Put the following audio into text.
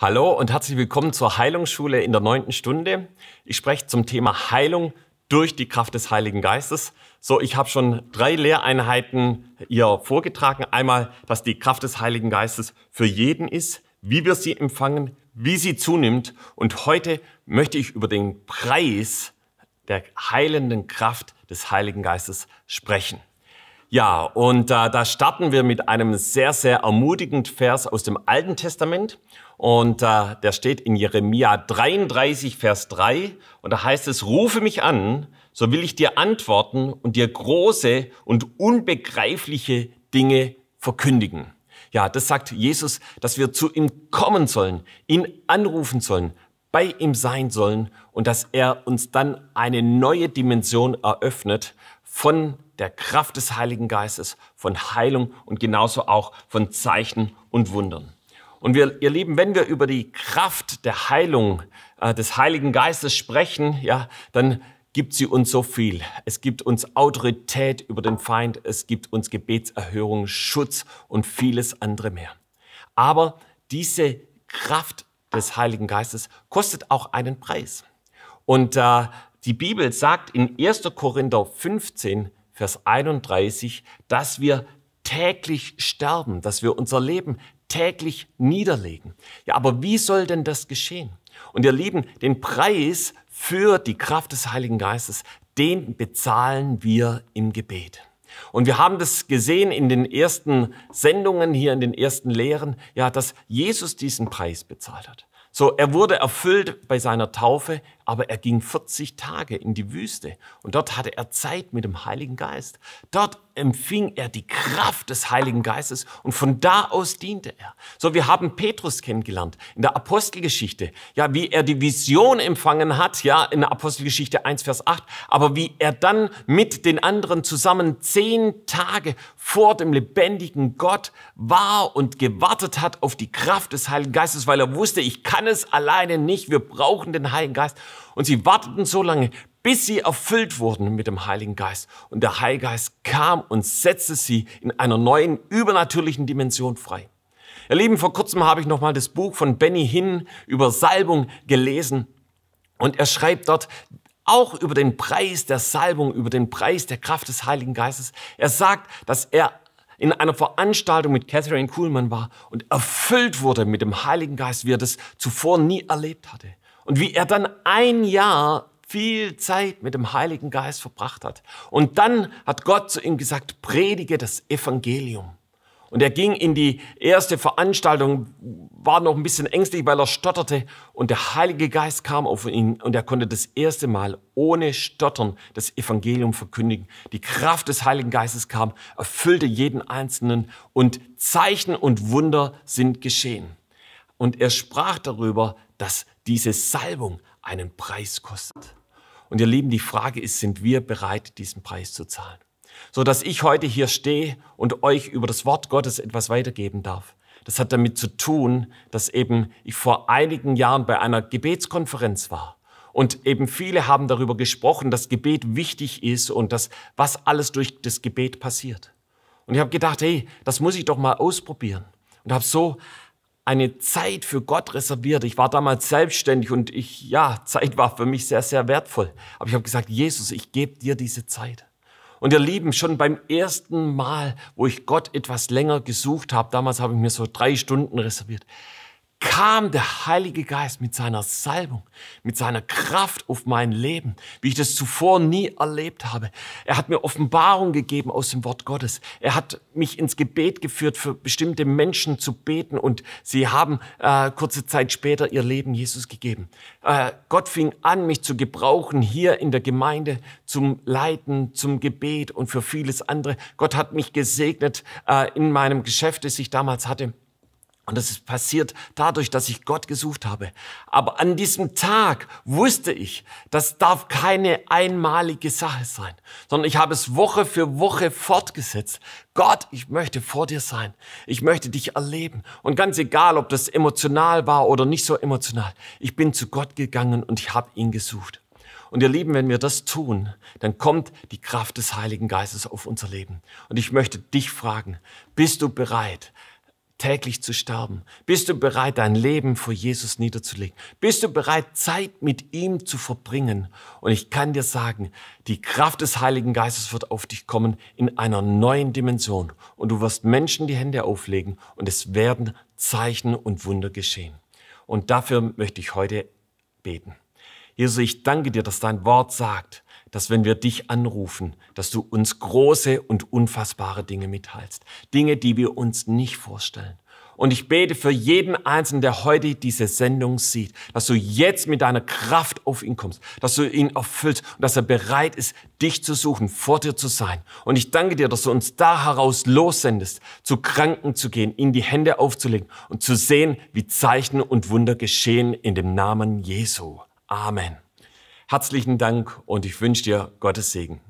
Hallo und herzlich willkommen zur Heilungsschule in der neunten Stunde. Ich spreche zum Thema Heilung durch die Kraft des Heiligen Geistes. So, ich habe schon drei Lehreinheiten hier vorgetragen. Einmal, dass die Kraft des Heiligen Geistes für jeden ist, wie wir sie empfangen, wie sie zunimmt. Und heute möchte ich über den Preis der heilenden Kraft des Heiligen Geistes sprechen. Ja, und äh, da starten wir mit einem sehr, sehr ermutigenden Vers aus dem Alten Testament. Und äh, der steht in Jeremia 33, Vers 3. Und da heißt es, rufe mich an, so will ich dir antworten und dir große und unbegreifliche Dinge verkündigen. Ja, das sagt Jesus, dass wir zu ihm kommen sollen, ihn anrufen sollen, bei ihm sein sollen und dass er uns dann eine neue Dimension eröffnet von der Kraft des Heiligen Geistes, von Heilung und genauso auch von Zeichen und Wundern. Und wir, ihr Lieben, wenn wir über die Kraft der Heilung äh, des Heiligen Geistes sprechen, ja, dann gibt sie uns so viel. Es gibt uns Autorität über den Feind, es gibt uns Gebetserhörung, Schutz und vieles andere mehr. Aber diese Kraft des Heiligen Geistes kostet auch einen Preis. Und äh, die Bibel sagt in 1. Korinther 15, Vers 31, dass wir täglich sterben, dass wir unser Leben täglich niederlegen. Ja, aber wie soll denn das geschehen? Und ihr Lieben, den Preis für die Kraft des Heiligen Geistes, den bezahlen wir im Gebet. Und wir haben das gesehen in den ersten Sendungen hier, in den ersten Lehren, ja, dass Jesus diesen Preis bezahlt hat. So, er wurde erfüllt bei seiner Taufe, aber er ging 40 Tage in die Wüste und dort hatte er Zeit mit dem Heiligen Geist. Dort empfing er die Kraft des Heiligen Geistes und von da aus diente er. So, wir haben Petrus kennengelernt in der Apostelgeschichte, ja, wie er die Vision empfangen hat, ja, in der Apostelgeschichte 1, Vers 8, aber wie er dann mit den anderen zusammen zehn Tage vor dem lebendigen Gott war und gewartet hat auf die Kraft des Heiligen Geistes, weil er wusste, ich kann es alleine nicht, wir brauchen den Heiligen Geist. Und sie warteten so lange, bis sie erfüllt wurden mit dem Heiligen Geist. Und der Heilige Geist kam und setzte sie in einer neuen, übernatürlichen Dimension frei. Ihr Lieben, vor kurzem habe ich nochmal das Buch von Benny Hinn über Salbung gelesen. Und er schreibt dort, auch über den Preis der Salbung, über den Preis der Kraft des Heiligen Geistes. Er sagt, dass er in einer Veranstaltung mit Catherine Kuhlmann war und erfüllt wurde mit dem Heiligen Geist, wie er das zuvor nie erlebt hatte. Und wie er dann ein Jahr viel Zeit mit dem Heiligen Geist verbracht hat. Und dann hat Gott zu ihm gesagt, predige das Evangelium. Und er ging in die erste Veranstaltung, war noch ein bisschen ängstlich, weil er stotterte. Und der Heilige Geist kam auf ihn und er konnte das erste Mal ohne Stottern das Evangelium verkündigen. Die Kraft des Heiligen Geistes kam, erfüllte jeden Einzelnen und Zeichen und Wunder sind geschehen. Und er sprach darüber, dass diese Salbung einen Preis kostet. Und ihr Lieben, die Frage ist, sind wir bereit, diesen Preis zu zahlen? So dass ich heute hier stehe und euch über das Wort Gottes etwas weitergeben darf. Das hat damit zu tun, dass eben ich vor einigen Jahren bei einer Gebetskonferenz war. Und eben viele haben darüber gesprochen, dass Gebet wichtig ist und dass was alles durch das Gebet passiert. Und ich habe gedacht, hey, das muss ich doch mal ausprobieren. Und habe so eine Zeit für Gott reserviert. Ich war damals selbstständig und ich, ja, Zeit war für mich sehr, sehr wertvoll. Aber ich habe gesagt, Jesus, ich gebe dir diese Zeit. Und ihr Lieben, schon beim ersten Mal, wo ich Gott etwas länger gesucht habe, damals habe ich mir so drei Stunden reserviert, kam der Heilige Geist mit seiner Salbung, mit seiner Kraft auf mein Leben, wie ich das zuvor nie erlebt habe. Er hat mir Offenbarung gegeben aus dem Wort Gottes. Er hat mich ins Gebet geführt, für bestimmte Menschen zu beten und sie haben äh, kurze Zeit später ihr Leben Jesus gegeben. Äh, Gott fing an, mich zu gebrauchen hier in der Gemeinde zum Leiten, zum Gebet und für vieles andere. Gott hat mich gesegnet äh, in meinem Geschäft, das ich damals hatte. Und das ist passiert dadurch, dass ich Gott gesucht habe. Aber an diesem Tag wusste ich, das darf keine einmalige Sache sein, sondern ich habe es Woche für Woche fortgesetzt. Gott, ich möchte vor dir sein. Ich möchte dich erleben. Und ganz egal, ob das emotional war oder nicht so emotional, ich bin zu Gott gegangen und ich habe ihn gesucht. Und ihr Lieben, wenn wir das tun, dann kommt die Kraft des Heiligen Geistes auf unser Leben. Und ich möchte dich fragen, bist du bereit, täglich zu sterben? Bist du bereit, dein Leben vor Jesus niederzulegen? Bist du bereit, Zeit mit ihm zu verbringen? Und ich kann dir sagen, die Kraft des Heiligen Geistes wird auf dich kommen in einer neuen Dimension. Und du wirst Menschen die Hände auflegen und es werden Zeichen und Wunder geschehen. Und dafür möchte ich heute beten. Jesus, ich danke dir, dass dein Wort sagt, dass wenn wir dich anrufen, dass du uns große und unfassbare Dinge mitteilst. Dinge, die wir uns nicht vorstellen. Und ich bete für jeden Einzelnen, der heute diese Sendung sieht, dass du jetzt mit deiner Kraft auf ihn kommst, dass du ihn erfüllst und dass er bereit ist, dich zu suchen, vor dir zu sein. Und ich danke dir, dass du uns da heraus lossendest, zu Kranken zu gehen, ihnen die Hände aufzulegen und zu sehen, wie Zeichen und Wunder geschehen in dem Namen Jesu. Amen. Herzlichen Dank und ich wünsche dir Gottes Segen.